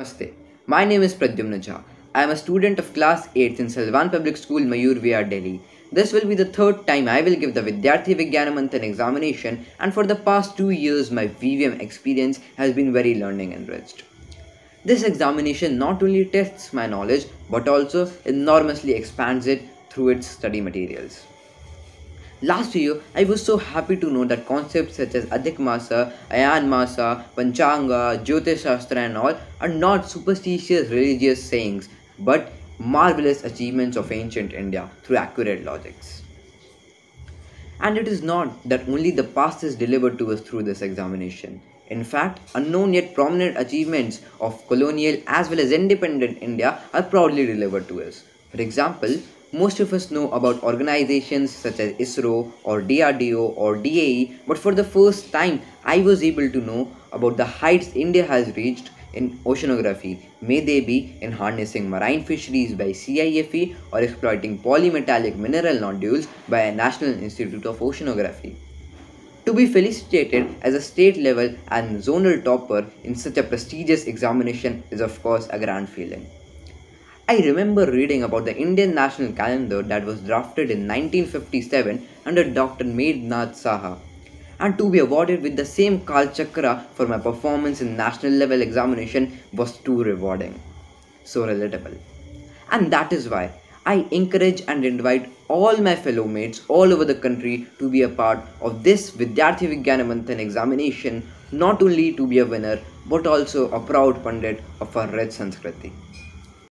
Namaste. My name is Pradyumna Jha. I am a student of class 8th in Salwan Public School, Mayur Vihar, Delhi. This will be the third time I will give the Vidyarthi Vigyan Manthan examination and for the past two years my VVM experience has been very learning enriched. This examination not only tests my knowledge but also enormously expands it through its study materials. Last year, I was so happy to know that concepts such as Adhik Masa, Ayan Masa, Panchanga, Jyotish and all are not superstitious religious sayings but marvelous achievements of ancient India through accurate logics. And it is not that only the past is delivered to us through this examination. In fact, unknown yet prominent achievements of colonial as well as independent India are proudly delivered to us. For example, most of us know about organizations such as ISRO or DRDO or DAE, but for the first time, I was able to know about the heights India has reached in oceanography, may they be in harnessing marine fisheries by CIFE or exploiting polymetallic mineral nodules by a National Institute of Oceanography. To be felicitated as a state level and zonal topper in such a prestigious examination is, of course, a grand feeling. I remember reading about the Indian national calendar that was drafted in 1957 under Dr. Meghnad Saha and to be awarded with the same Kal Chakra for my performance in national level examination was too rewarding. So relatable. And that is why I encourage and invite all my fellow mates all over the country to be a part of this Vidyarthi Vigyan Manthan examination, not only to be a winner, but also a proud pundit of our rich Sanskriti.